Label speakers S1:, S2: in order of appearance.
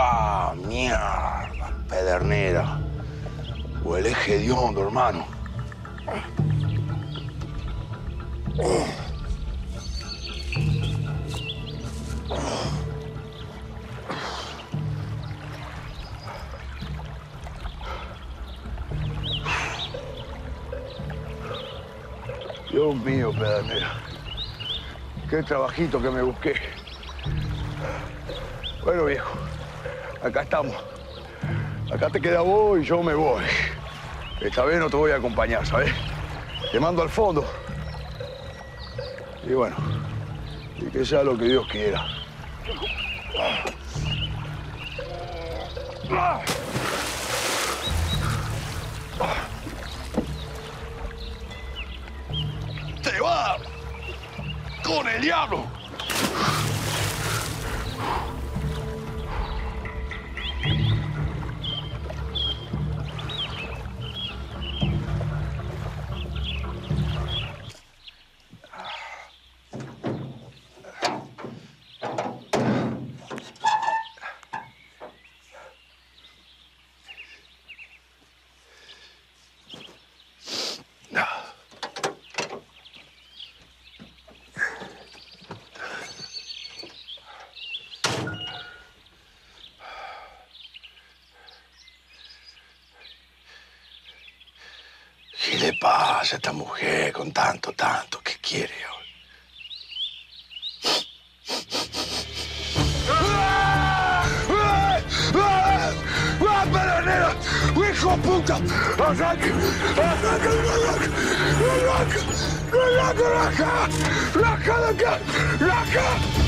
S1: Ah, mierda, pedernera. Huele hediondo, hermano. Dios mío, pedernera. Qué trabajito que me busqué. Bueno, viejo, acá estamos. Acá te queda vos y yo me voy. Esta vez no te voy a acompañar, ¿sabes? Te mando al fondo. Y bueno, y que sea lo que Dios quiera. ¡Te va! ¡Con el diablo! ¿Qué le pasa a esta mujer con tanto, tanto que quiere hoy? ¡Hijo puta! ¡Arranque! ¡Arranque! ¡Raja! ¡Raja de acá! ¡Raja!